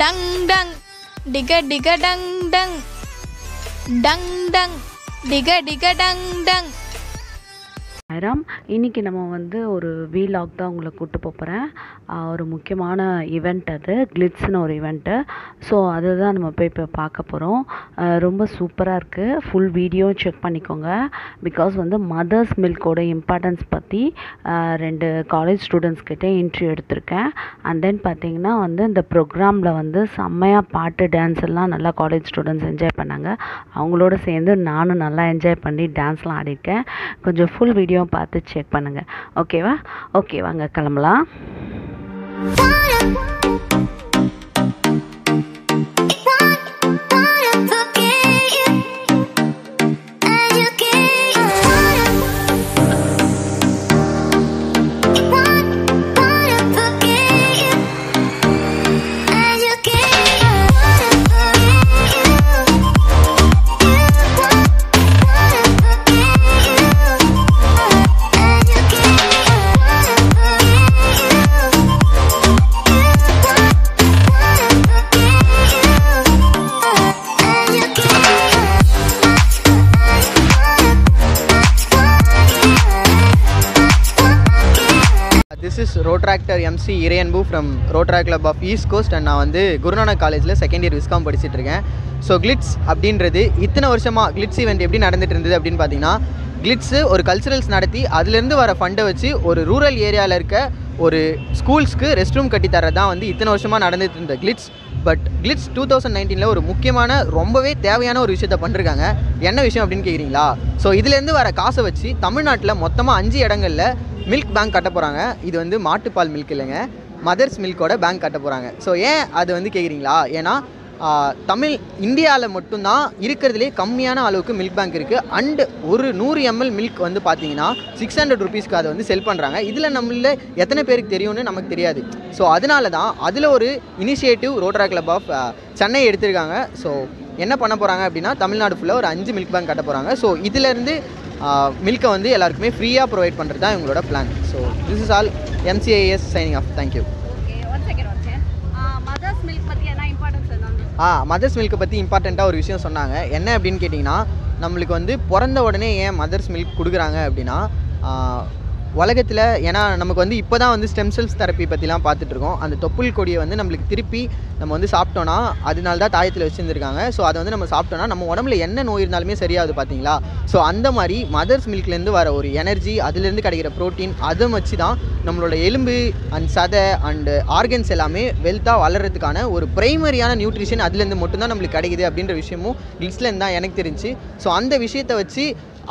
Tongue tongue டிக டிக tongue tongue tongue tongue டிக டிக tongue tongue ஆயிரம். இன்றைக்கி நம்ம வந்து ஒரு வீலாக் தான் உங்களை கூப்பிட்டு போகிறேன் ஒரு முக்கியமான ஈவெண்ட் அது கிளிட்ஸ்னு ஒரு ஈவெண்ட்டு ஸோ அதுதான் நம்ம போய் இப்போ பார்க்க போகிறோம் ரொம்ப சூப்பராக இருக்குது ஃபுல் வீடியோ செக் பண்ணிக்கோங்க. பிகாஸ் வந்து மதர்ஸ் மில்கோட இம்பார்ட்டன்ஸ் பற்றி ரெண்டு காலேஜ் ஸ்டூடெண்ட்ஸ் கிட்டே எடுத்திருக்கேன். அண்ட் தென் பார்த்தீங்கன்னா வந்து இந்த ப்ரோக்ராமில் வந்து செம்மையாக பாட்டு டான்ஸ் எல்லாம் நல்லா காலேஜ் ஸ்டூடெண்ட்ஸ் என்ஜாய் பண்ணாங்க. அவங்களோட சேர்ந்து நானும் நல்லா என்ஜாய் பண்ணி டான்ஸ்லாம் ஆடிருக்கேன் கொஞ்சம் ஃபுல் வீடியோ பார்த்து செக் பண்ணுங்கள் ஓகேவா ஓகே வாங்க கிளம்பலாம். Rotaractor MC Iraianbu from Rotaract club of East Coast and நான் வந்து குருநானக் காலேஜில் செகண்ட் இயர் விஸ்காம் படிச்சுட்டு இருக்கேன். ஸோ கிளிட்ஸ் அப்படின்றது இத்தனை வருஷமாக கிளிட்ஸ் ஈவெண்ட் எப்படி நடந்துட்டு இருந்தது அப்படின்னு பார்த்தீங்கன்னா கிளிட்ஸு ஒரு கல்ச்சுரல்ஸ் நடத்தி அதுலேருந்து வர ஃபண்டை வச்சு ஒரு ரூரல் ஏரியாவில் இருக்க ஒரு ஸ்கூல்ஸ்க்கு ரெஸ்ட் ரூம் கட்டி தரது தான் வந்து இத்தனை வருஷமாக நடந்துட்டு இருந்த Glitz but Glitz two thousand நைன்டீனில் ஒரு முக்கியமான ரொம்பவே தேவையான ஒரு விஷயத்த பண்ணிருக்காங்க. என்ன விஷயம் அப்படின்னு கேட்குறீங்களா ஸோ இதுலேருந்து வர காசை வச்சு தமிழ்நாட்டில் மொத்தமாக அஞ்சு இடங்களில் மில்க் பேங்க் கட்ட போகிறாங்க இது வந்து மாட்டுப்பால் மில்க் இல்லைங்க. மதர்ஸ் மில்கோட பேங்க் கட்ட போகிறாங்க ஸோ ஏன் அது வந்து கேட்குறீங்களா ஏன்னா தமிழ் இந்தியாவில் மட்டும்தான் இருக்கிறதுலே கம்மியான அளவுக்கு மில்க் பேங்க் இருக்குது அண்டு ஒரு நூறு எம்எல் மில்க் வந்து பார்த்தீங்கன்னா சிக்ஸ் ஹண்ட்ரட் ருபீஸ்க்கு அதை வந்து செல் பண்ணுறாங்க இதில் நம்மள எத்தனை பேருக்கு தெரியும்னு நமக்கு தெரியாது. ஸோ அதனால தான் அதில் ஒரு initiative Rotaract Club of Chennai எடுத்திருக்காங்க. ஸோ என்ன பண்ண போகிறாங்க அப்படின்னா தமிழ்நாடு ஃபுல்லாக ஒரு அஞ்சு மில்க் பேங்க் கட்ட போகிறாங்க ஸோ இதிலேருந்து மில்கை வந்து எல்லாருக்குமே ஃப்ரீயாக ப்ரொவைட் பண்ணுறது தான் இவங்களோட plan so this is all MCIS signing off thank you okay one second one second mother's milk பற்றி என்ன இம்பார்ட்டன்ஸ் என்னன்னு ஆ மதர்ஸ் மில்க்கை பற்றி இம்பார்ட்டண்ட்டாக ஒரு விஷயம் சொன்னாங்க. என்ன அப்படின்னு கேட்டிங்கன்னா நம்மளுக்கு வந்து பிறந்த உடனே ஏன் மதர்ஸ் மில்க் கொடுக்குறாங்க அப்படின்னா உலகத்தில் ஏன்னா நமக்கு வந்து இப்போ தான் வந்து ஸ்டெம் செல்ஸ் தெரப்பி பற்றிலாம் பார்த்துட்ருக்கோம் அந்த தொப்புள் கொடியை வந்து நம்மளுக்கு திருப்பி நம்ம வந்து சாப்பிட்டோன்னா அதனால தான் தாயத்தில் வச்சுருந்துருக்காங்க. ஸோ அதை வந்து நம்ம சாப்பிட்டோன்னா நம்ம உடம்புல என்ன நோய் இருந்தாலுமே சரியாகுது பார்த்தீங்களா ஸோ அந்த மாதிரி மதர்ஸ் மில்க்லேருந்து வர ஒரு எனர்ஜி அதுலேருந்து கிடைக்கிற ப்ரோட்டீன் அதை வச்சு தான் நம்மளோட எலும்பு அண்ட் சதை அண்டு ஆர்கன்ஸ் எல்லாமே வெல்த்தாக வளர்கிறதுக்கான ஒரு ப்ரைமரியான நியூட்ரிஷன் அதுலேருந்து மட்டும்தான் நம்மளுக்கு கிடைக்குது அப்படின்ற விஷயமும் லிஸ்ட்லேருந்து தான் எனக்கு தெரிஞ்சு. ஸோ அந்த விஷயத்தை வச்சு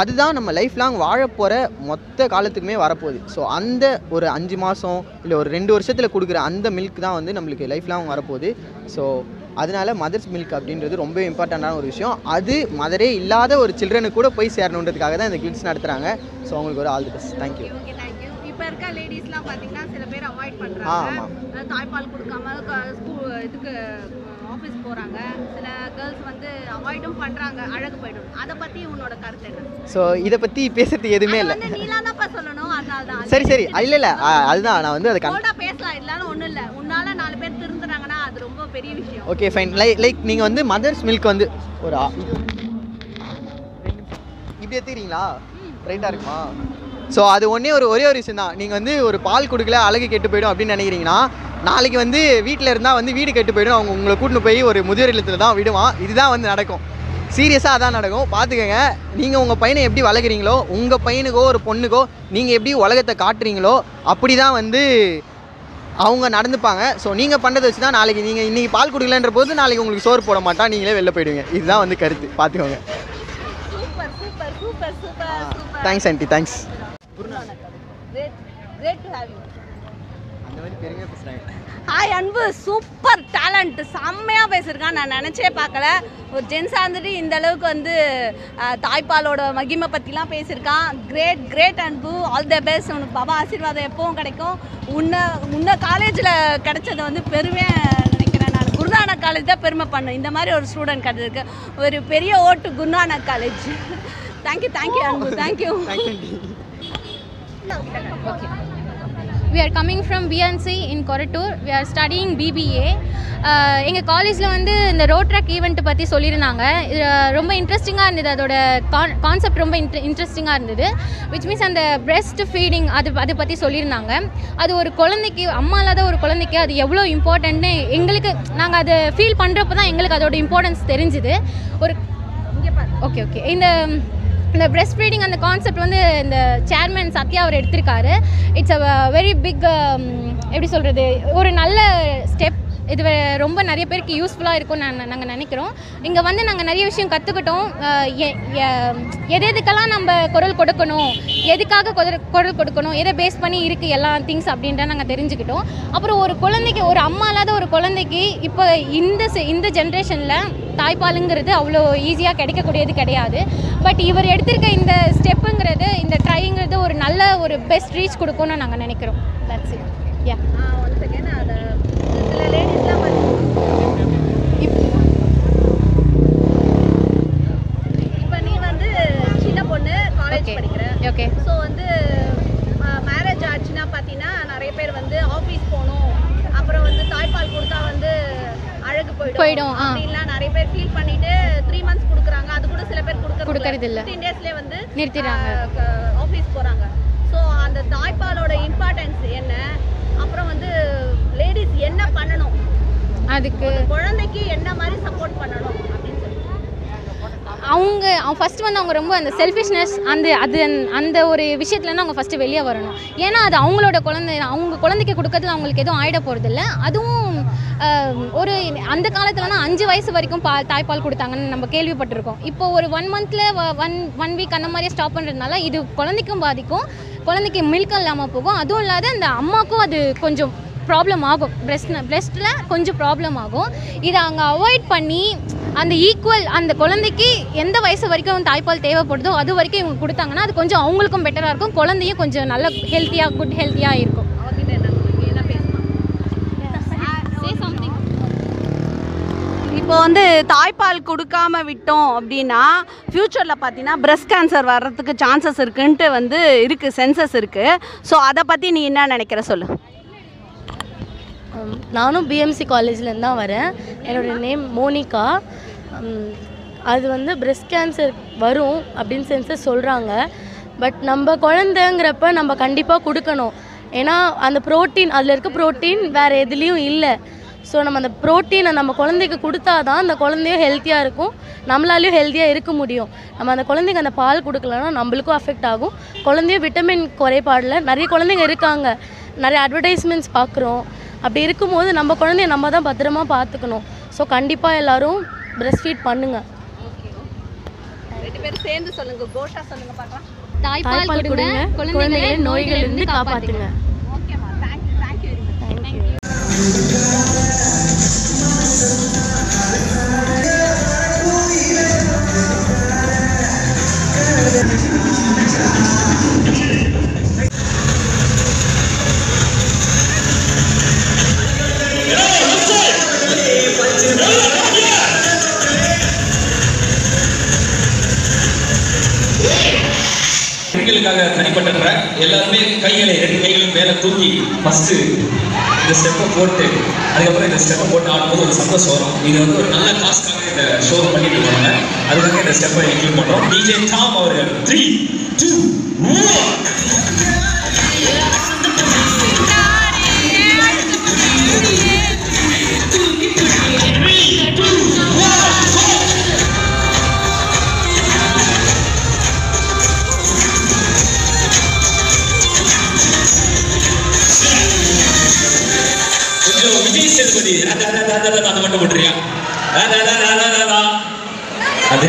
அதுதான் நம்ம லைஃப் லாங் வாழ போகிற மொத்த காலத்துக்குமே வரப்போகுது. ஸோ அந்த ஒரு அஞ்சு மாதம் இல்லை ஒரு ரெண்டு வருஷத்தில் கொடுக்குற அந்த மில்க் தான் வந்து நம்மளுக்கு லைஃப் லாங் வரப்போகுது. ஸோ அதனால மதர்ஸ் மில்க் அப்படின்றது ரொம்ப இம்பார்ட்டண்ட்டான ஒரு விஷயம். அது மதரே இல்லாத ஒரு சில்ட்ரனுக்கு கூட போய் சேரணுன்றதுக்காக தான் இந்த கிட்ஸ் நடத்துகிறாங்க ஸோ அவங்களுக்கு ஒரு ஆல் தி பெஸ்ட் தேங்க்யூ இப்போ இருக்க லேடிஸ்லாம் பார்த்தீங்கன்னா சில பேர் அவாய்ட் பண்ணுறாங்க. தாய்ப்பால் கொடுக்காம ஸ்கூல் இதுக்கு ஆஃபீஸ் போகிறாங்க சில கேர்ள்ஸ் வந்து அவாய்டும் பண்ணுறாங்க அழகு போயிடும். அதை பற்றி உன்னோட கருத்து என்ன? ஸோ இதை பற்றி பேசுறதுக்கு எதுவுமே இல்லை. வந்து நீலாம் தான்ப்பா சொல்லணும் அதனால தான். சரி சரி. இல்லை இல்லை. அதுதான். நான் வந்து அதை போல்டா பேசலாம். இல்லைன்னு ஒன்றும் இல்லை. உன்னால நாலு பேர் திருந்துறாங்கன்னா அது ரொம்ப பெரிய விஷயம். ஓகே ஃபைன் லைக் லைக் நீங்கள் வந்து மதர்ஸ் மில்க் வந்து ஒரு இப்படி எடுத்துக்கிறீங்களா? ரைட்டாக இருக்குமா? ஸோ அது ஒன்றே ஒரு ஒரே ஒரு விஷயம் தான் நீங்கள் வந்து ஒரு பால் கொடுக்கல அழகு கெட்டு போயிடும் அப்படின்னு நினைக்கிறீங்கன்னா நாளைக்கு வந்து வீட்டில் இருந்தால் வந்து வீடு கெட்டு போயிடும். அவங்க உங்களை கூட்டின்னு போய் ஒரு முதியோர் இல்லத்தில் தான் விடுவான் இதுதான் வந்து நடக்கும். சீரியஸாக அதான் நடக்கும். பார்த்துக்கங்க நீங்கள் உங்கள் பையனை எப்படி வளர்க்குறீங்களோ உங்கள் பையனுக்கோ ஒரு பொண்ணுக்கோ நீங்கள் எப்படி உலகத்தை காட்டுறீங்களோ அப்படி தான் வந்து அவங்க நடந்துப்பாங்க. ஸோ நீங்கள் பண்ணுறதை வச்சு தான் நாளைக்கு நீங்கள் இன்றைக்கி பால் குடிக்கலன்ற போது நாளைக்கு உங்களுக்கு சோறு போட மாட்டா. நீங்களே வெளில போயிடுவீங்க. இதுதான் வந்து கருத்து. பார்த்துக்கோங்க thanks aunty thanks hi Anbu. Super talent செம்மையாக பேசியிருக்கான். நான் நினச்சே பார்க்கல. ஒரு ஜென்ஸாக இருந்துட்டு இந்த அளவுக்கு வந்து தாய்ப்பாலோட மகிமை பற்றிலாம் பேசியிருக்கான். Great great Anbu. All the best உனக்கு பாபா ஆசீர்வாதம் எப்பவும் கிடைக்கும். உன்னை உன்னை காலேஜில் கிடைச்சது வந்து பெருமையாக நினைக்கிறேன் நான். குருநானக் காலேஜ் தான் பெருமை பண்ணேன் இந்த மாதிரி ஒரு ஸ்டூடெண்ட் கிடைச்சிருக்கு ஒரு பெரிய ஓட்டு Guru Nanak college thank you thank you Anbu. Thank you we are coming from BNC in Korattur we are studying BBA எங்கள் காலேஜில் வந்து இந்த ரோட் ட்ராக் ஈவெண்ட் பற்றி சொல்லியிருந்தாங்க. இது ரொம்ப இன்ட்ரெஸ்டிங்காக இருந்தது. அதோட கான் கான்செப்ட் ரொம்ப இன்ட்ரெ இன்ட்ரெஸ்டிங்காக இருந்தது. விச் மீன்ஸ் அந்த பிரெஸ்ட் ஃபீடிங் அது அதை பற்றி சொல்லியிருந்தாங்க. அது ஒரு குழந்தைக்கு அம்மா இல்லாத ஒரு குழந்தைக்கு அது எவ்வளோ இம்பார்ட்டன்ட்னு எங்களுக்கு நாங்கள் அதை ஃபீல் பண்ணுறப்ப தான் எங்களுக்கு அதோட இம்பார்ட்டன்ஸ் தெரிஞ்சுது. ஒரு ஓகே ஓகே இந்த இந்த பிரெஸ்ட் ஃபீடிங் அந்த கான்செப்ட் வந்து இந்த சேர்மேன் சத்யா அவர் எடுத்திருக்காரு. இட்ஸ் அ வெரி பிக் எப்படி சொல்கிறது ஒரு நல்ல ஸ்டெப் இது ரொம்ப நிறைய பேருக்கு யூஸ்ஃபுல்லாக இருக்கும்னு நான் நாங்கள் நினைக்கிறோம். இங்கே வந்து நாங்கள் நிறைய விஷயம் கற்றுக்கிட்டோம் எது எதுக்கெல்லாம் நம்ம குரல் கொடுக்கணும்? எதுக்காக குரல் குரல் கொடுக்கணும்? எதை பேஸ் பண்ணி இருக்குது எல்லா திங்ஸ் அப்படின்ற நாங்கள் தெரிஞ்சுக்கிட்டோம். அப்புறம் ஒரு குழந்தைக்கு ஒரு அம்மா இல்லாத ஒரு குழந்தைக்கு இப்போ இந்த இந்த ஜென்ரேஷனில் தாய்ப்பாலுங்கிறது அவ்வளோ ஈஸியாக கிடைக்கக்கூடியது கிடையாது. பட் இவர் எடுத்திருக்க இந்த ஸ்டெப்புங்கிறது இந்த ட்ரைங்கிறது ஒரு நல்ல ஒரு பெஸ்ட் ரீச் கொடுக்கும்னு நாங்கள் நினைக்கிறோம். That's it ya okay so வந்து மேரேஜ் ஆச்சுன்னா பார்த்தீங்கன்னா நிறைய பேர் வந்து ஆஃபீஸ் போகணும். அப்புறம் வந்து தாய்ப்பால் கொடுத்தா வந்து அழகு போயிடும். அப்படின்லாம் நிறைய பேர் ஃபீல் பண்ணிட்டு த்ரீ மந்த்ஸ் கொடுக்குறாங்க அது கூட சில பேர் கொடுக்கறது கொடுக்கறது இல்ல. ஃபிஃப்டீன் டேஸ்லேயே வந்து நிறுத்திடுறாங்க. ஆஃபீஸ் போகிறாங்க ஸோ அந்த தாய்ப்பாலோட இம்பார்ட்டன்ஸ் என்ன அப்புறம் வந்து லேடிஸ் என்ன பண்ணணும் அதுக்கு குழந்தைக்கு என்ன மாதிரி சப்போர்ட் பண்ணணும் அப்படின்னு சொல்லி அவங்க அவங்க ஃபஸ்ட்டு வந்து அவங்க ரொம்ப அந்த செல்ஃபிஷ்னஸ் அந்த அது அந்த ஒரு விஷயத்துலேருந்து அவங்க ஃபஸ்ட்டு வெளியே வரணும். ஏன்னா அது அவங்களோட குழந்தை அவங்க குழந்தைக்கு கொடுக்கறதுல அவங்களுக்கு எதுவும் ஆகிட போகிறதில்ல அதுவும் ஒரு அந்த காலத்துலனா அஞ்சு வயசு வரைக்கும் பா தாய்ப்பால் கொடுத்தாங்கன்னு நம்ம கேள்விப்பட்டிருக்கோம். இப்போ ஒரு ஒன் மந்தில் ஒன் ஒன் வீக் அந்த மாதிரியே ஸ்டாப் பண்ணுறதுனால இது குழந்தைக்கும் பாதிக்கும் குழந்தைக்கு மில்க் இல்லாமல் போகும். அதுவும் இல்லாத அந்த அம்மாவுக்கும் அது கொஞ்சம் ப்ராப்ளம் ஆகும். பிரெஸ்ட் பிரெஸ்ட்டில் கொஞ்சம் ப்ராப்ளம் ஆகும். இதை அவங்க அவாய்ட் பண்ணி அந்த ஈக்குவல் அந்த குழந்தைக்கு எந்த வயசு வரைக்கும் தாய்ப்பால் தேவைப்படுதோ அது வரைக்கும் இவங்க கொடுத்தாங்கன்னா அது கொஞ்சம் அவங்களுக்கும் பெட்டராக இருக்கும். குழந்தையும் கொஞ்சம் நல்ல ஹெல்த்தியாக குட் ஹெல்த்தியாக இருக்கும். இப்போ வந்து தாய்ப்பால் கொடுக்காம விட்டோம் அப்படின்னா ஃப்யூச்சரில் பார்த்தீங்கன்னா பிரஸ்ட் கேன்சர் வர்றதுக்கு சான்சஸ் இருக்குன்ட்டு வந்து இருக்குது சென்சஸ் இருக்குது ஸோ அதை பற்றி நீ என்ன நினைக்கிற சொல்லு? Um, நானும் பிஎம்சி காலேஜ்லேருந்து தான் வரேன். என்னோடய நேம் மோனிகா. Um, அது வந்து பிரெஸ்ட் கேன்சர் வரும் அப்படின்னு சென்சஸ் சொல்கிறாங்க பட் நம்ம குழந்தைங்கிறப்ப நம்ம கண்டிப்பாக கொடுக்கணும். ஏன்னா அந்த ப்ரோட்டீன் அதில் இருக்க ப்ரோட்டீன் வேறு எதுலேயும் இல்லை. ஸோ நம்ம அந்த ப்ரோட்டீனை நம்ம குழந்தைக்கு கொடுத்தா தான் அந்த குழந்தையும் ஹெல்த்தியாக இருக்கும். நம்மளாலையும் ஹெல்த்தியாக இருக்க முடியும். நம்ம அந்த குழந்தைக்கு அந்த பால் கொடுக்கலன்னா நம்மளுக்கும் அஃபெக்ட் ஆகும். குழந்தையும் விட்டமின் குறைபாடில் நிறைய குழந்தைங்க இருக்காங்க. நிறைய அட்வர்டைஸ்மெண்ட்ஸ் பார்க்குறோம் அப்படி இருக்கும்போது நம்ம குழந்தைய நம்ம தான் பத்திரமா பார்த்துக்கணும். ஸோ கண்டிப்பாக எல்லாரும் பிரஸ்ட் ஃபீட் பண்ணுங்கள் ரெண்டு பேரும் சேர்ந்து சொல்லுங்க கோஷா சொல்லுங்க பார்க்கலாம். தாய்ப்பால் கொடுங்க குழந்தைகளை நோய்களிலிருந்து காப்பாற்றுங்க ஓகேம்மா தேங்க்யூ தேங்க்யூ வெரி மச் பெண்களுக்காக இந்த ஸ்டெப்பை போட்டு அதுக்கப்புறம் இந்த ஸ்டெப்பை போட்டு ஆடும்போது ஒரு சந்தோஷம் வரும். இது வந்து ஒரு நல்ல காசுக்காக இந்த ஷோ பண்ணிட்டு இருக்காங்க அதுக்காக இந்த ஸ்டெப்பை இன்க்ளூட் பண்ணுறோம் டிஜே டாம் அவர்கள் த்ரீ டூ ஒன் அத- அதை மட்டும் போட்டுறியா அது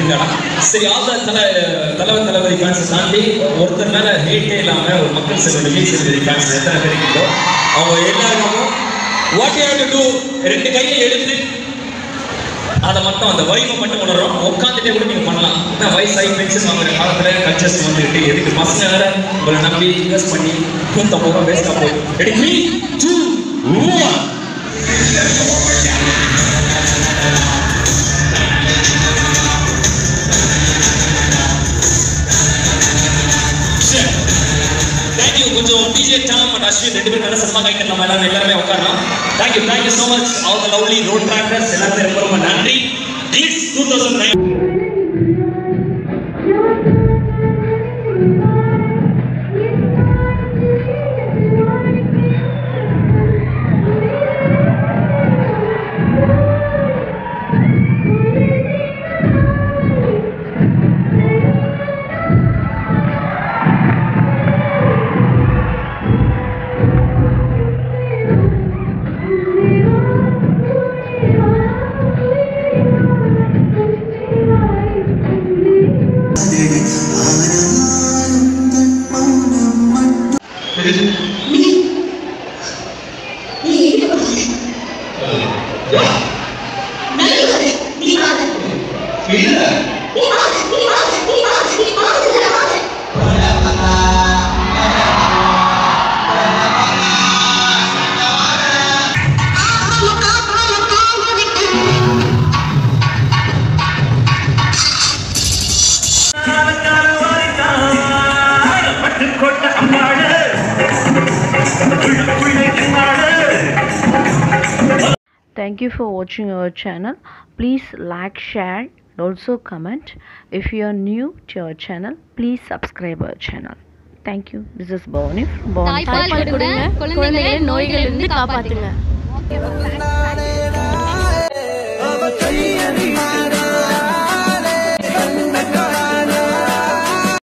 சரி ஆதா தலை தலைவர் தளபதி காசு தாண்டி ஒருத்தர் மேல ஹேட்டே இல்லாம ஒரு மக்கள் செல்வ விஜய் சேதுபதி ஃபேன்ஸ் எத்தனை பேர் இருக்கோ அவங்க எல்லாருக்கும் வாட் யூ டு டூ ரெண்டு கையை எடுத்து அதை மட்டும் அந்த வைஃபை மட்டும் உணரும் உட்காந்துட்டே கூட நீங்க பண்ணலாம். ஏன்னா வயசாகி பென்ஷன் வாங்குற காலத்துல கல்ச்சர்ஸ் வந்துட்டு எதுக்கு பசங்க வேற உங்களை நம்பி இன்வெஸ்ட் பண்ணி தூத்த போக வேஸ்டா போகும் ரெடி த்ரீ டூ ஒன் கொஞ்சம் டிஜே டாம் அண்ட் அஸ்வின் ரெண்டு பேரும் நல்ல சத்தமா கைட்டு நம்ம எல்லாரும் எல்லாருமே உட்காரலாம் thank you thank you so much all the lovely Rotaractors எல்லாருமே ரொம்ப ரொம்ப நன்றி. Glitz two thousand nine Thank you for watching our channel. Please like, share, and also comment. If you are new to our channel, please subscribe our channel. Thank you. This is Bhavani from Bhavani. தாய்ப்பால் தாய்ப்பால் கொடுங்க